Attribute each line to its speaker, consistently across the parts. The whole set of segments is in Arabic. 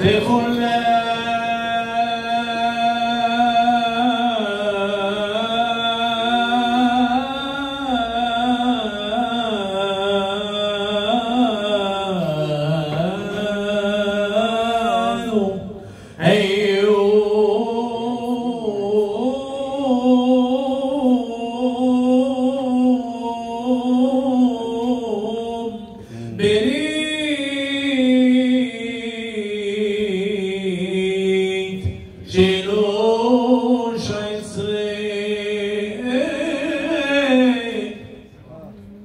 Speaker 1: Hey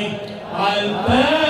Speaker 1: I'll bet.